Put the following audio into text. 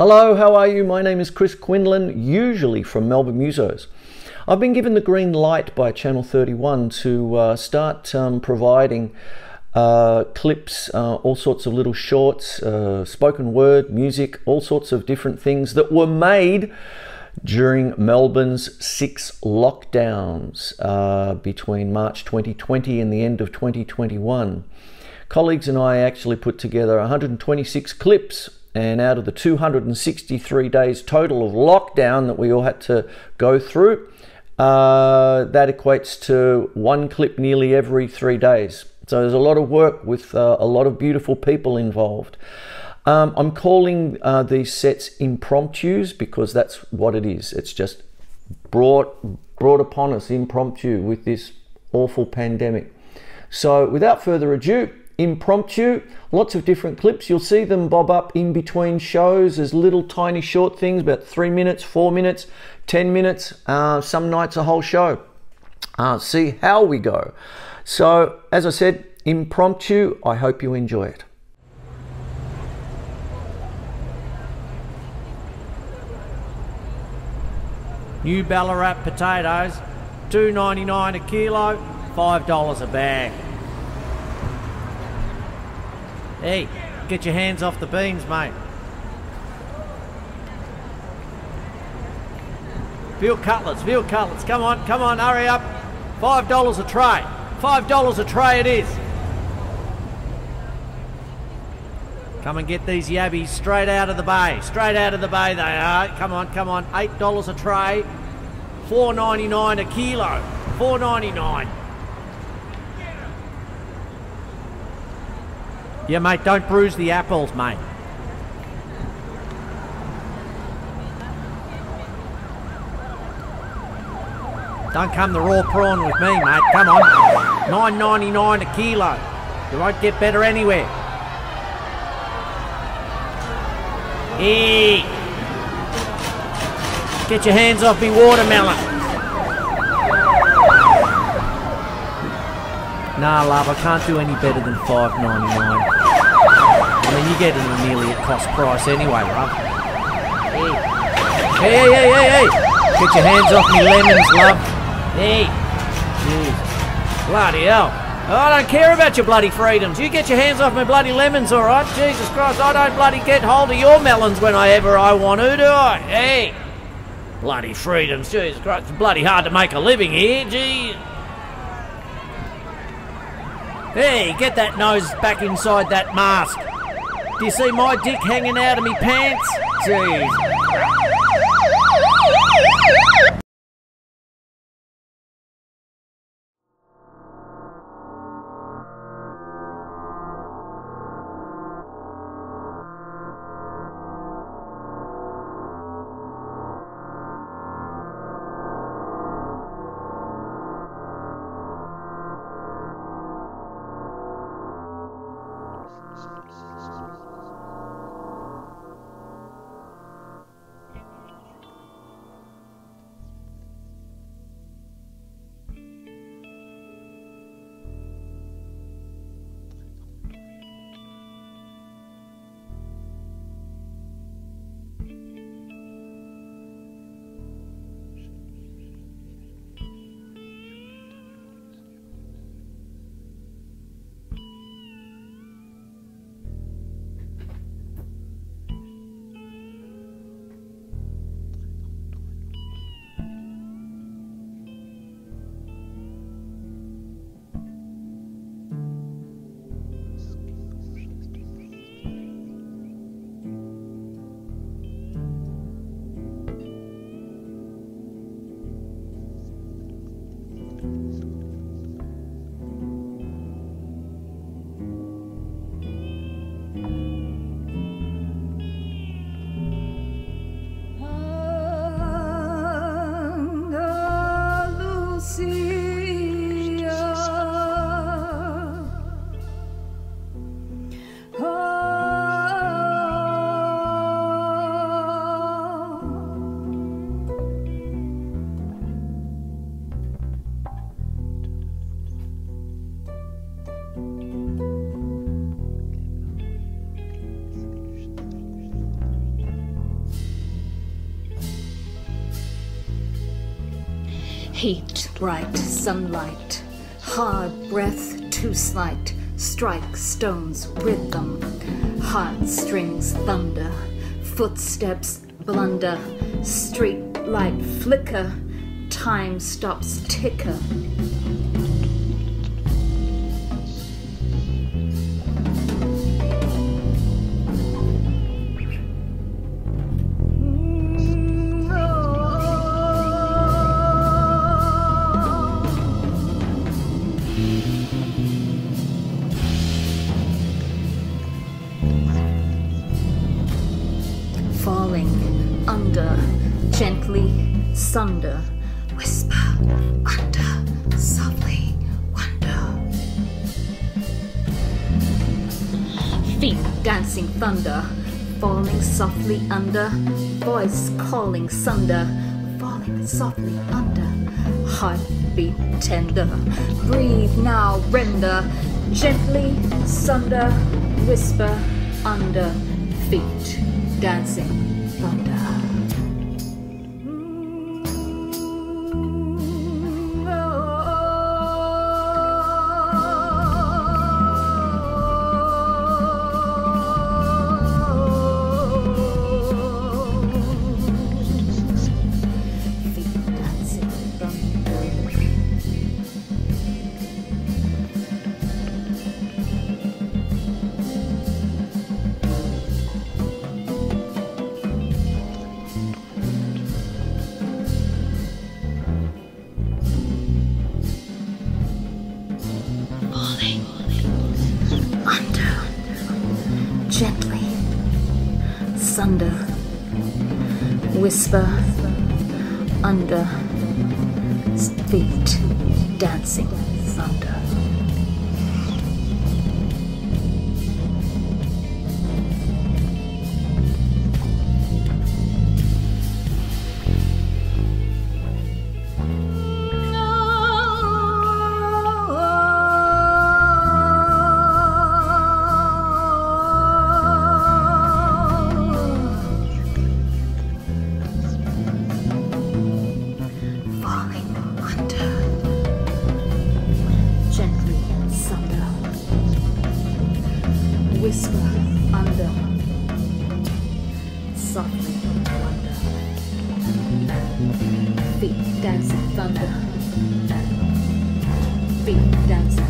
Hello, how are you? My name is Chris Quinlan, usually from Melbourne Musos. I've been given the green light by Channel 31 to uh, start um, providing uh, clips, uh, all sorts of little shorts, uh, spoken word, music, all sorts of different things that were made during Melbourne's six lockdowns uh, between March 2020 and the end of 2021. Colleagues and I actually put together 126 clips and out of the 263 days total of lockdown that we all had to go through, uh, that equates to one clip nearly every three days. So there's a lot of work with uh, a lot of beautiful people involved. Um, I'm calling uh, these sets impromptus because that's what it is. It's just brought brought upon us impromptu with this awful pandemic. So without further ado, impromptu, lots of different clips. You'll see them bob up in between shows as little tiny short things, about three minutes, four minutes, 10 minutes, uh, some nights a whole show. Uh, see how we go. So, as I said, impromptu, I hope you enjoy it. New Ballarat potatoes, two ninety nine a kilo, five dollars a bag. Hey, get your hands off the beans, mate. Veal cutlets, veal cutlets. Come on, come on, hurry up. Five dollars a tray. Five dollars a tray it is. Come and get these yabbies straight out of the bay. Straight out of the bay they are. Come on, come on. Eight dollars a tray. Four ninety nine a kilo. Four ninety nine. Yeah, mate, don't bruise the apples, mate. Don't come the raw prawn with me, mate. Come on. Nine ninety nine a kilo. You won't get better anywhere. Hey. Get your hands off me watermelon. Nah, love, I can't do any better than five ninety nine. I mean, you get them nearly at cost price anyway, love. Hey, hey, hey, hey, hey! Get your hands off me lemons, love. Hey, jeez, bloody hell! I don't care about your bloody freedoms. You get your hands off my bloody lemons, all right? Jesus Christ, I don't bloody get hold of your melons whenever I ever I want to, do I? Hey, bloody freedoms. Jesus Christ, it's bloody hard to make a living here. Gee. Hey, get that nose back inside that mask. Do you see my dick hanging out of me pants? Jeez. Heat, bright sunlight, hard breath too slight, strike stones rhythm, heartstrings thunder, footsteps blunder, street light flicker, time stops ticker. Falling under, gently sunder, whisper under, softly wonder. Feet dancing thunder, falling softly under, voice calling sunder, falling softly under, heart heartbeat tender, breathe now, render, gently sunder, whisper under, feet dancing whisper, under, feet, dancing, thunder. Whisper under, softly wonder, feet dancing thunder, feet dancing.